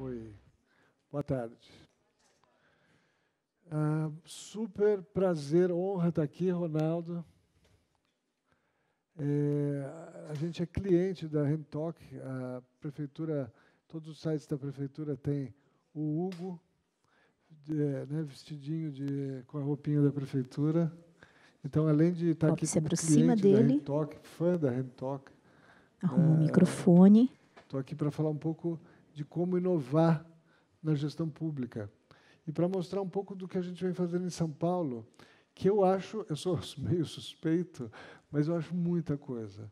Oi, boa tarde. Ah, super prazer, honra estar aqui, Ronaldo. É, a gente é cliente da Rentoc, a prefeitura, todos os sites da prefeitura têm o Hugo, de, né, vestidinho de, com a roupinha da prefeitura. Então, além de estar aqui se aproxima cliente dele. da Rentoc, fã da Arruma um É. microfone. Estou aqui para falar um pouco de como inovar na gestão pública e para mostrar um pouco do que a gente vem fazendo em São Paulo, que eu acho, eu sou meio suspeito, mas eu acho muita coisa.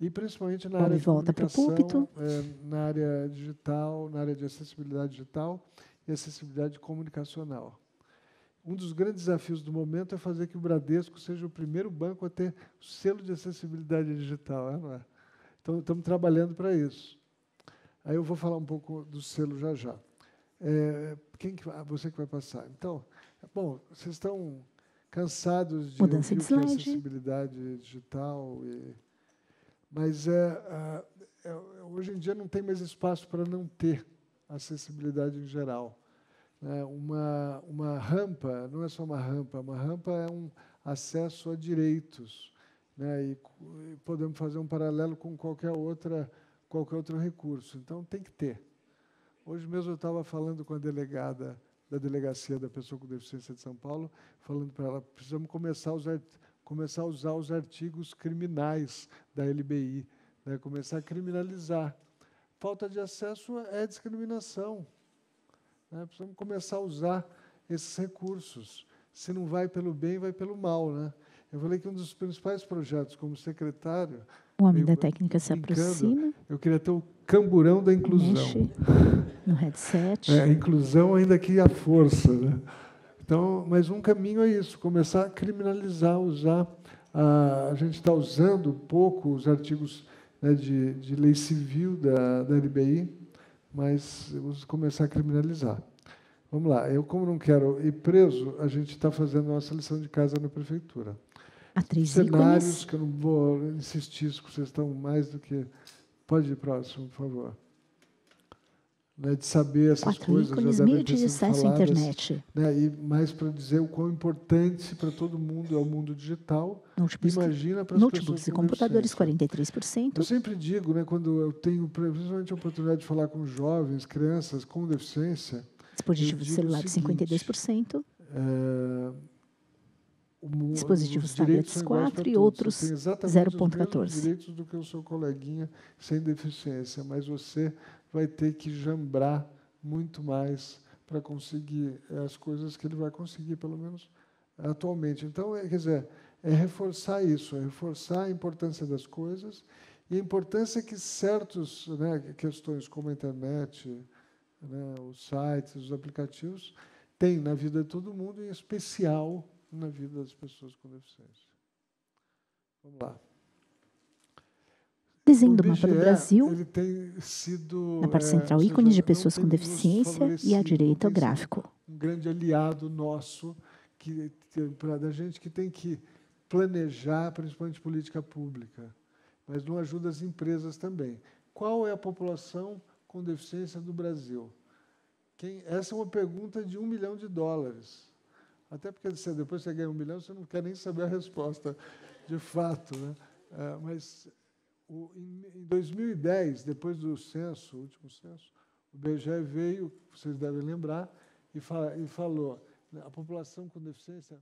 E principalmente na Bom, área de volta comunicação, eh, na área digital, na área de acessibilidade digital e acessibilidade comunicacional. Um dos grandes desafios do momento é fazer que o Bradesco seja o primeiro banco a ter o selo de acessibilidade digital, é, não é? Então, estamos trabalhando para isso. Aí eu vou falar um pouco do selo já já. É, quem que, ah, você que vai passar. Então, bom, vocês estão cansados de Mudança ouvir de o que é acessibilidade digital, e, mas é, é, hoje em dia não tem mais espaço para não ter acessibilidade em geral. né? uma, uma rampa não é só uma rampa, uma rampa é um acesso a direitos, né? E, e podemos fazer um paralelo com qualquer outra qualquer outro recurso. Então tem que ter. Hoje mesmo eu estava falando com a delegada da delegacia da pessoa com deficiência de São Paulo, falando para ela precisamos começar a usar começar a usar os artigos criminais da LBI, né? começar a criminalizar. Falta de acesso é discriminação. Né? Precisamos começar a usar esses recursos. Se não vai pelo bem, vai pelo mal. Né? Eu falei que um dos principais projetos como secretário, O homem meio da técnica se aproxima, eu queria ter o camburão da inclusão. mexe no headset. É, inclusão ainda que a força. Né? Então, mas um caminho é isso, começar a criminalizar, usar. A, a gente está usando pouco os artigos né, de, de lei civil da, da LBI, mas vamos começar a criminalizar. Vamos lá, eu como não quero ir preso, a gente está fazendo nossa lição de casa na prefeitura. Há três Cenários ícones. que eu não vou insistir, porque vocês estão mais do que... Pode ir próximo, por favor. Né, de saber essas Quatro coisas ícones, já meio de acesso à internet. né, e mais para dizer o quão importante para todo mundo é o mundo digital. Notebooks, Imagina para as notebooks pessoas e com computadores, deficiência. 43%. Eu sempre digo, né, quando eu tenho principalmente a oportunidade de falar com jovens, crianças com deficiência, Dispositivos celulares, seguinte, 52%. é, Dispositivos tablets, são iguais para 4 e outros, Você tem exatamente os 0,14. mesmos direitos do que o seu coleguinha sem deficiência, mas você vai ter que jambrar muito mais para conseguir as coisas que ele vai conseguir, pelo menos atualmente. Então, é, quer dizer, é reforçar isso, é reforçar a importância das coisas e a importância que certas né, questões como a internet, né, os sites, os aplicativos, têm na vida de todo mundo, em especial na vida das pessoas com deficiência. Vamos lá. Desenho do mapa do Brasil. sido, Na parte é, central, ou ícones seja, de pessoas com deficiência e à direita o gráfico. um grande aliado nosso que para da gente que tem que planejar principalmente política pública, mas não ajuda as empresas também. Qual é a população com deficiência do Brasil? Quem, essa é uma pergunta de um milhão de dólares. Até porque se depois você ganha um milhão, você não quer nem saber a resposta de fato. Né? É, mas o, em, em 2010, depois do censo, o último censo, o BGE veio, vocês devem lembrar, e, fala, e falou, né, a população com deficiência,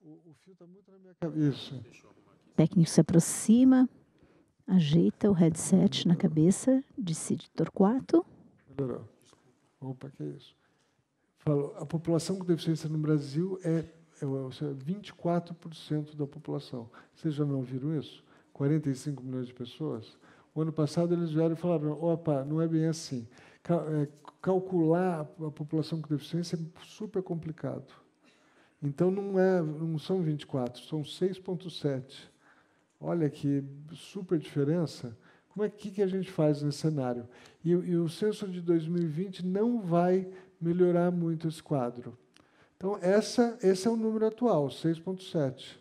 o, o fio está muito na minha cabeça. Isso. O técnico se aproxima, ajeita o headset na cabeça de Cid Torquato. Melhorou. Opa, que é isso? A população com deficiência no Brasil é, é ou seja, 24% da população. Vocês já não viram isso? 45 milhões de pessoas? O ano passado eles vieram e falaram: opa, não é bem assim. É, calcular a população com deficiência é super complicado. Então não, é, não são 24, são 6,7. Olha que super diferença. Como é que, que a gente faz nesse cenário? E, e o censo de 2020 não vai melhorar muito esse quadro. Então, essa, esse é o número atual, 6,7.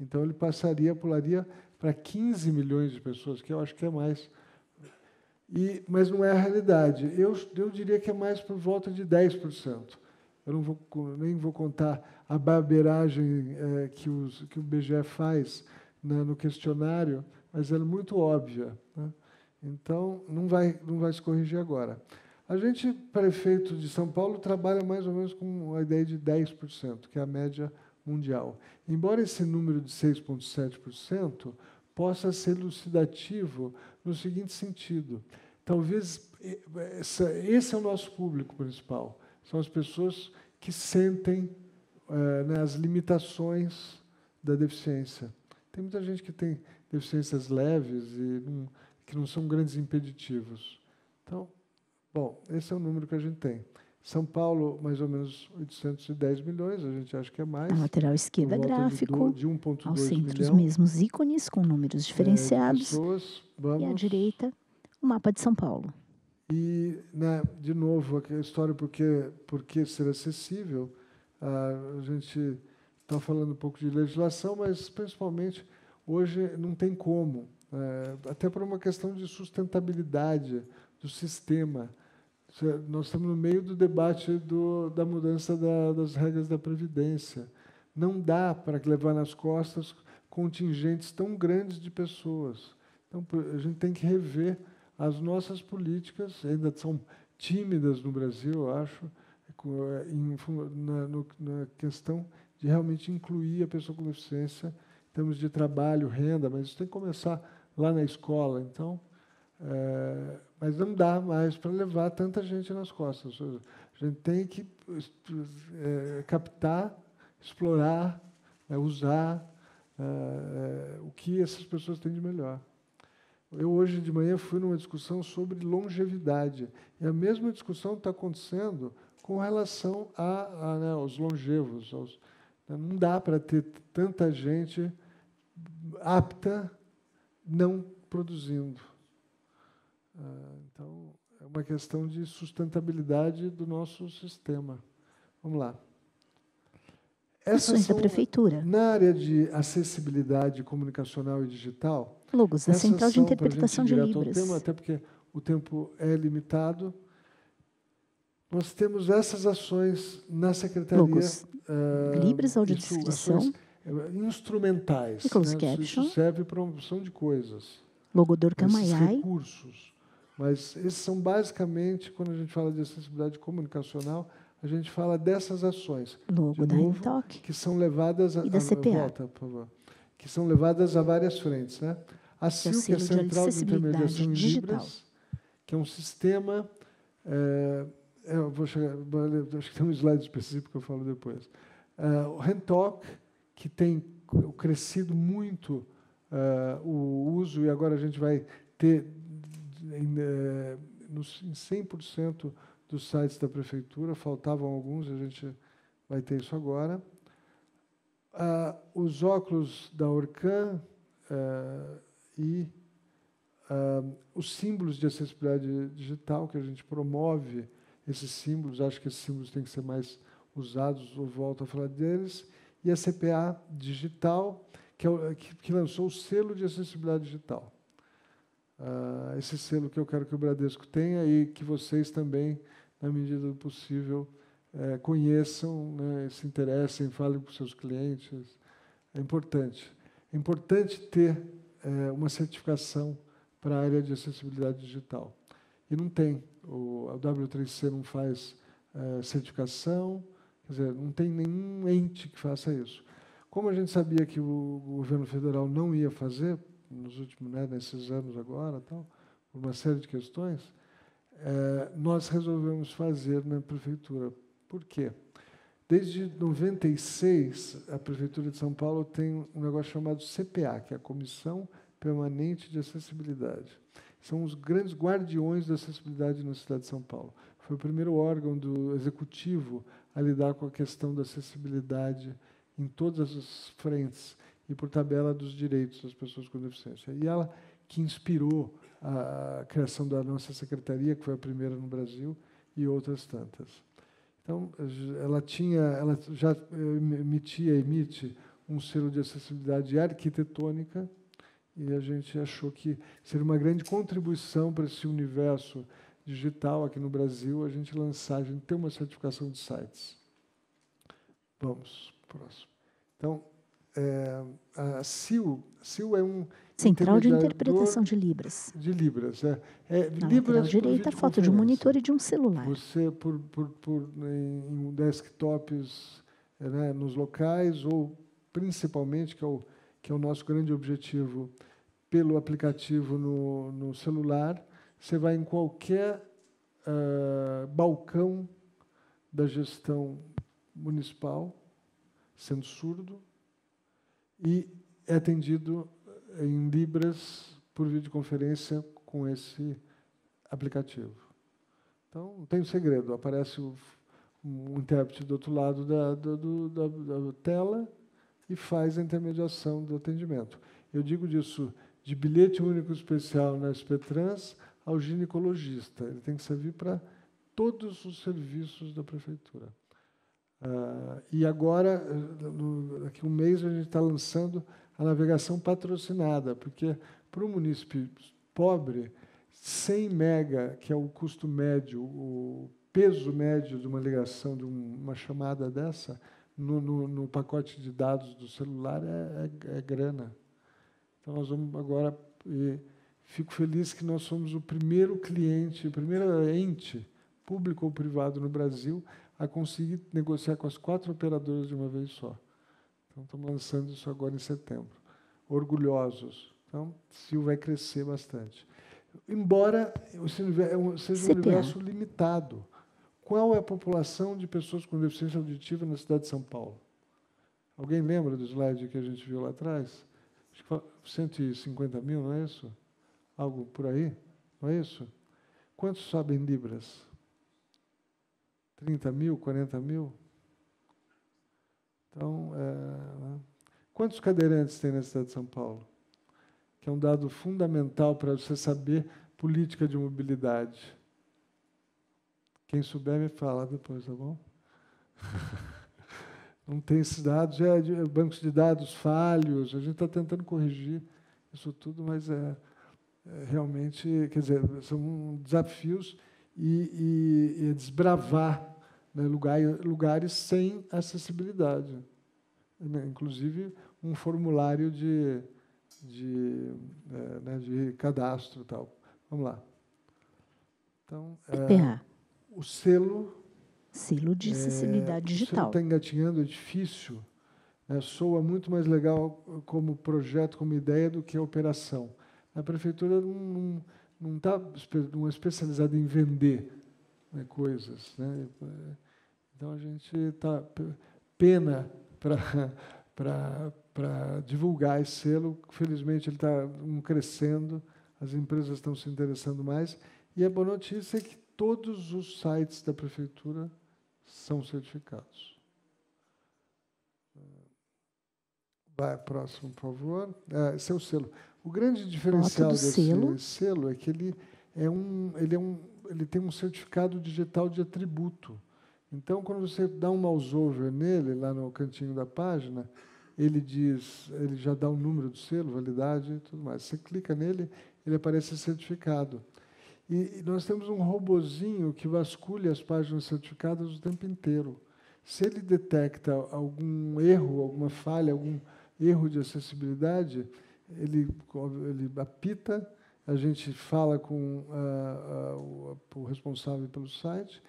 Então, ele passaria, pularia para 15 milhões de pessoas, que eu acho que é mais. E, mas não é a realidade. Eu, eu diria que é mais por volta de 10%. Eu não vou, nem vou contar a barbeiragem é, que, os, que o BGE faz né, no questionário, mas ela é muito óbvia. Né? Então, não vai, não vai se corrigir agora. A gente, prefeito de São Paulo, trabalha mais ou menos com a ideia de 10%, que é a média mundial. Embora esse número de 6,7% possa ser elucidativo no seguinte sentido: talvez essa, esse é o nosso público principal, são as pessoas que sentem é, né, as limitações da deficiência. Tem muita gente que tem deficiências leves e não, que não são grandes impeditivos. Então, esse é o número que a gente tem. São Paulo, mais ou menos 810 milhões, a gente acha que é mais. Na lateral esquerda, gráfico. De, de 1,2 Ao centro, milhão. os mesmos ícones com números diferenciados. É, pessoas, vamos... E à direita, o mapa de São Paulo. E, né, de novo, a história por que, por que ser acessível. a gente está falando um pouco de legislação, mas principalmente hoje não tem como, é, até por uma questão de sustentabilidade do sistema. Nós estamos no meio do debate do, da mudança da, das regras da Previdência. Não dá para levar nas costas contingentes tão grandes de pessoas. Então, a gente tem que rever as nossas políticas, ainda são tímidas no Brasil, eu acho, em, na, no, na questão de realmente incluir a pessoa com deficiência em termos de trabalho, renda, mas isso tem que começar lá na escola. Então, é, mas não dá mais para levar tanta gente nas costas. A gente tem que é, captar, explorar, é, usar é, o que essas pessoas têm de melhor. Eu hoje de manhã fui numa discussão sobre longevidade e a mesma discussão está acontecendo com relação a, a né, aos longevos. Aos, né, não dá para ter tanta gente apta não produzindo. Ah, então, é uma questão de sustentabilidade do nosso sistema. Vamos lá. Essas da prefeitura. Na área de acessibilidade comunicacional e digital. Logos, a Central de Interpretação de Libras. Tema, até porque o tempo é limitado. Nós temos essas ações na Secretaria. Logos, uh, audiodescrição. Eh, instrumentais. E closed né? caption. Isso serve para uma opção de coisas. Logodor Camaiai. recursos. Mas esses são basicamente, quando a gente fala de acessibilidade comunicacional, a gente fala dessas ações. Logo da novo, Intoc. Que são levadas a, e da CPA. Volta, por favor. Que são levadas a várias frentes. Né? A CIL, que é a Central de, de Intermediação em Libras, que é um sistema. É, eu vou chegar, acho que tem um slide específico que eu falo depois. É, o Rentalk, que tem crescido muito uh, o uso, e agora a gente vai ter em, em 100% dos sites da prefeitura, faltavam alguns, a gente vai ter isso agora. Uh, os óculos da Orcan e os símbolos de acessibilidade digital, que a gente promove esses símbolos, acho que esses símbolos têm que ser mais usados, eu volto a falar deles, e a CPA Digital, que, é, que, que lançou o selo de acessibilidade digital. Uh, esse selo que eu quero que o Bradesco tenha e que vocês também, na medida do possível, é, conheçam, né, se interessem, falem com seus clientes. É importante. É importante ter é, uma certificação para a área de acessibilidade digital. E não tem. O, a W3C não faz é, certificação, Quer dizer, não tem nenhum ente que faça isso. Como a gente sabia que o governo federal não ia fazer, nos últimos, né, nesses anos agora, tal, por uma série de questões, é, nós resolvemos fazer na prefeitura. Por quê? Desde 96, a prefeitura de São Paulo tem um negócio chamado CPA, que é a Comissão Permanente de Acessibilidade. São os grandes guardiões da acessibilidade na cidade de São Paulo. Foi o primeiro órgão do executivo a lidar com a questão da acessibilidade em todas as frentes e por tabela dos direitos das pessoas com deficiência. E ela que inspirou a criação da nossa secretaria, que foi a primeira no Brasil, e outras tantas. Então, ela tinha, ela já emitia, emite um selo de acessibilidade arquitetônica e a gente achou que seria uma grande contribuição para esse universo digital aqui no Brasil a gente lançar, a gente ter uma certificação de sites. Vamos, próximo. Então, é, a CIL, CIL é um Central de Interpretação de Libras. De Libras, é. é Na Libras direita, foto de um monitor e de um celular. Você, por, por, por em, desktops né, nos locais, ou principalmente, que é, o, que é o nosso grande objetivo, pelo aplicativo no, no celular, você vai em qualquer uh, balcão da gestão municipal, sendo surdo, e é atendido em Libras por videoconferência com esse aplicativo. Então, não tem segredo, aparece o, um intérprete do outro lado da, do, da, da tela e faz a intermediação do atendimento. Eu digo disso de bilhete único especial na SPTrans ao ginecologista. Ele tem que servir para todos os serviços da prefeitura. Uh, e agora, no, daqui a um mês, a gente está lançando a navegação patrocinada, porque para o município pobre, 100 mega, que é o custo médio, o peso médio de uma ligação, de uma chamada dessa, no, no, no pacote de dados do celular é, é, é, grana. Então, nós vamos agora. E fico feliz que nós somos o primeiro cliente, o primeiro ente, público ou privado no Brasil, a conseguir negociar com as quatro operadoras de uma vez só. Então, estamos lançando isso agora em setembro. Orgulhosos. Então, Sil vai crescer bastante. Embora é seja um universo limitado. Qual é a população de pessoas com deficiência auditiva na cidade de São Paulo? Alguém lembra do slide que a gente viu lá atrás? Acho que 150 mil, não é isso? Algo por aí? Não é isso? Quantos sabem Libras? 30 mil, 40 mil? Então, é, né? quantos cadeirantes tem na cidade de São Paulo? Que é um dado fundamental para você saber política de mobilidade. Quem souber me fala depois, tá bom? Não tem esses dados, é, é bancos de dados falhos, a gente está tentando corrigir isso tudo, mas é, é, realmente, quer dizer, são desafios e, e, e desbravar né, lugar, lugares sem acessibilidade. Né, inclusive, um formulário de, de, é, né, de cadastro. Tal. Vamos lá. Então, é, o selo. Selo de acessibilidade é, digital. está engatinhando, é difícil. Né, soa muito mais legal como projeto, como ideia, do que a operação. A prefeitura não está não especializada em vender né, coisas. Né? Então a gente está pena para divulgar esse selo. Felizmente ele está um, crescendo, as empresas estão se interessando mais. E a boa notícia é que todos os sites da prefeitura são certificados. Vai, próximo, por favor. É, esse é o selo. O grande diferencial desse selo. selo é que ele, é um, ele, é um, ele tem um certificado digital de atributo. Então, quando você dá um mouse over nele, lá no cantinho da página, ele diz, ele já dá o número do selo, validade e tudo mais. Você clica nele, ele aparece certificado. E nós temos um robozinho que vasculha as páginas certificadas o tempo inteiro. Se ele detecta algum erro, alguma falha, algum erro de acessibilidade, ele, ele apita, a gente fala com uh, uh, o responsável pelo site,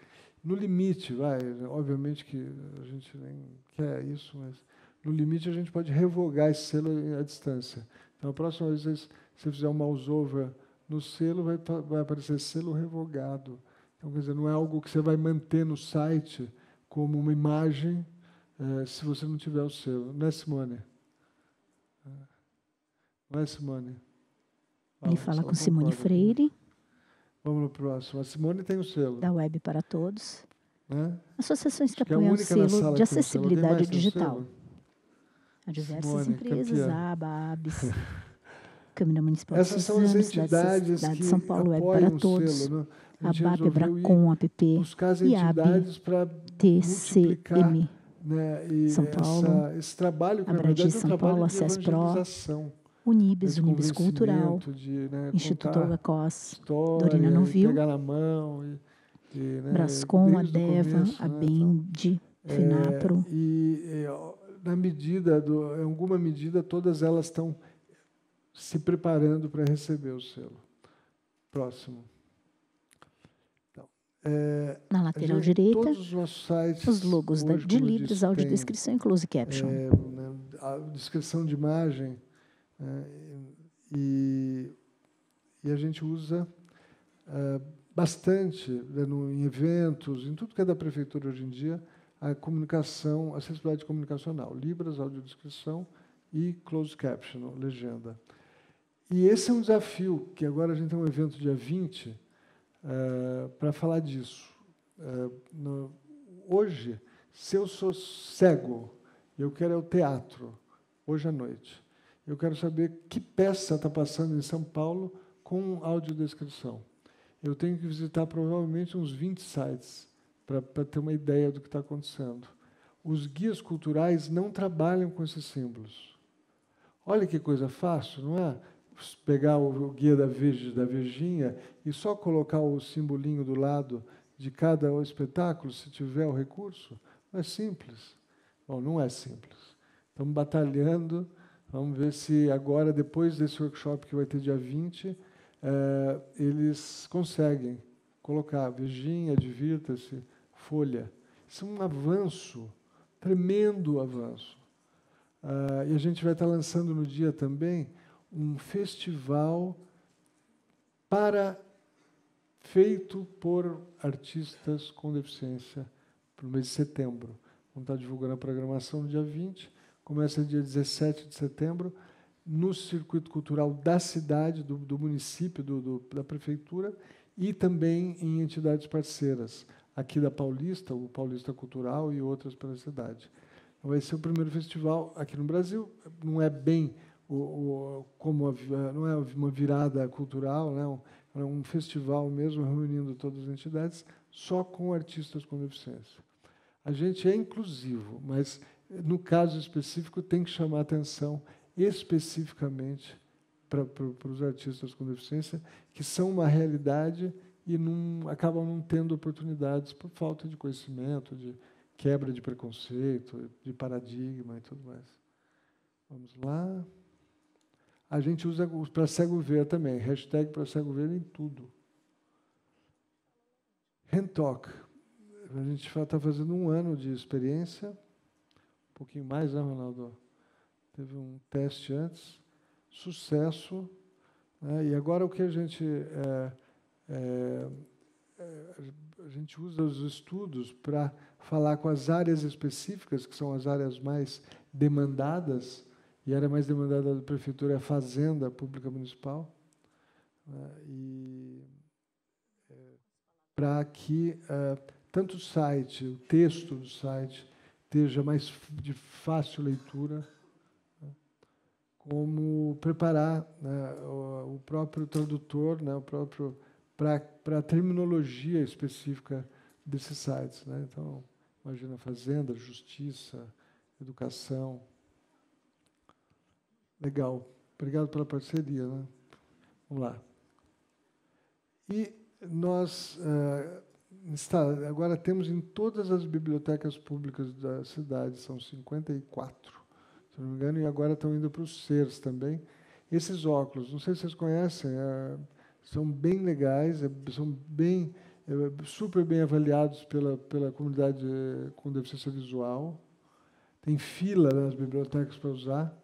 no limite, vai, obviamente que a gente nem quer isso, mas no limite a gente pode revogar esse selo à distância. Então, a próxima vez que você fizer um mouse over no selo, vai, vai aparecer selo revogado. Então, quer dizer, não é algo que você vai manter no site como uma imagem é, se você não tiver o selo. Não é, Simone? Não é, Simone? Ele fala com Simone Freire. Vamos no próximo. A Simone tem o selo. Da Web para Todos. Né? Associações que apoiam é o selo de acessibilidade digital. Há diversas Simone, empresas, campeã. ABA, ABS, Câmara Municipal Essas de são as entidades cidade de São Paulo Web para Todos. Selo, né? A, a BAP, Bracom, APP e a TCM. Né, São Paulo, essa, esse trabalho que, a na verdade, São é um Paulo, Acesso Pro, Unibis, Unibis Cultural, de, né, Instituto Holocaust, Dorina não viu. Pegar na mão. E, e, né, Brascom, a Deva, começo, a né, Bendi, então, Finapro. É, e, e, na medida, do, em alguma medida, todas elas estão se preparando para receber o selo. Próximo. Então, é, Na lateral gente, direita, todos os, sites, os logos hoje, de livros, audiodescrição e close caption. É, né, a descrição de imagem né, e, e, a gente usa uh, bastante né, no, em eventos, em tudo que é da prefeitura hoje em dia, a comunicação, a acessibilidade comunicacional, Libras, audiodescrição e closed caption, legenda. E esse é um desafio, que agora a gente tem um evento dia 20 uh, para falar disso. No, hoje, se eu sou cego, eu quero é o teatro, hoje à noite. Eu quero saber que peça está passando em São Paulo com audiodescrição. Eu tenho que visitar provavelmente uns 20 sites para ter uma ideia do que está acontecendo. Os guias culturais não trabalham com esses símbolos. Olha que coisa fácil, não é? Pegar o guia da Virgem, da Virginha e só colocar o simbolinho do lado de cada espetáculo, se tiver o recurso. Não é simples. Bom, não é simples. Estamos batalhando Vamos ver se agora, depois desse workshop que vai ter dia 20, é, eles conseguem colocar Virgínia, divirta-se, Folha. Isso é um avanço, tremendo avanço. Ah, e a gente vai estar lançando no dia também um festival para feito por artistas com deficiência para o mês de setembro. Vamos estar divulgando a programação no dia 20 começa dia 17 de setembro, no circuito cultural da cidade, do, do município, do, do, da prefeitura, e também em entidades parceiras, aqui da Paulista, o Paulista Cultural e outras pela cidade. Vai ser o primeiro festival aqui no Brasil, não é bem o, o, como a, não é uma virada cultural, né? é um festival mesmo reunindo todas as entidades, só com artistas com deficiência. A gente é inclusivo, mas no caso específico, tem que chamar atenção especificamente para, os artistas com deficiência, que são uma realidade e não, acabam não tendo oportunidades por falta de conhecimento, de quebra de preconceito, de paradigma e tudo mais. Vamos lá. A gente usa para cego ver também, hashtag para cego ver em tudo. Rentalk. A gente está fazendo um ano de experiência pouquinho mais, né, Ronaldo? Teve um teste antes, sucesso. Né? E agora o que a gente. É, é, é a gente usa os estudos para falar com as áreas específicas, que são as áreas mais demandadas, e a área mais demandada da prefeitura é a fazenda pública municipal, né? e é, para que é, tanto o site, o texto do site, esteja mais de fácil leitura, né? como preparar né, o, próprio tradutor, né, o próprio para a terminologia específica desses sites. Né? Então, imagina fazenda, justiça, educação. Legal. Obrigado pela parceria. Né? Vamos lá. E nós uh, está, agora temos em todas as bibliotecas públicas da cidade, são 54, se não me engano, e agora estão indo para os SERs também. Esses óculos, não sei se vocês conhecem, é, são bem legais, é, são bem, é, super bem avaliados pela, pela comunidade com deficiência visual. Tem fila nas bibliotecas para usar.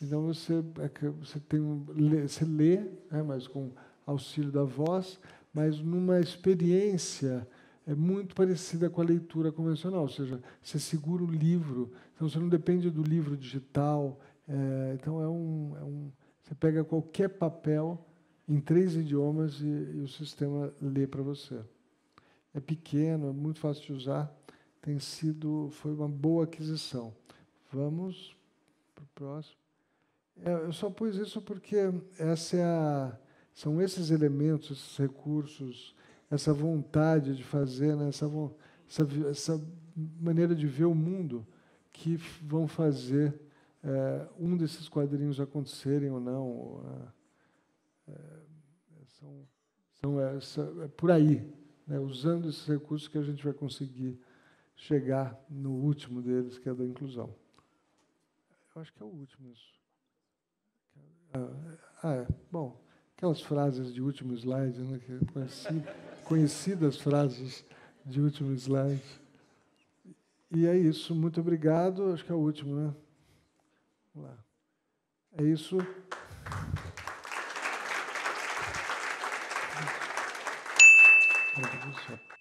Então você, é você tem um, você lê, né, mas com auxílio da voz, mas numa experiência é muito parecida com a leitura convencional, ou seja, você segura o livro, então você não depende do livro digital. É, então é um, é um, você pega qualquer papel em três idiomas e, e o sistema lê para você. É pequeno, é muito fácil de usar, tem sido, foi uma boa aquisição. Vamos para o próximo. É, eu só pus isso porque essa é a, são esses elementos, esses recursos essa vontade de fazer, né? essa, essa, essa, maneira de ver o mundo que vão fazer é, um desses quadrinhos acontecerem ou não. É, são, são essa, é por aí, né, usando esses recursos que a gente vai conseguir chegar no último deles, que é da inclusão. Eu acho que é o último isso. Ah, é. Bom, aquelas frases de último slide, né, conheci, conhecidas frases de último slide. E é isso. Muito obrigado. Acho que é o último, né? Vamos lá. É isso. You.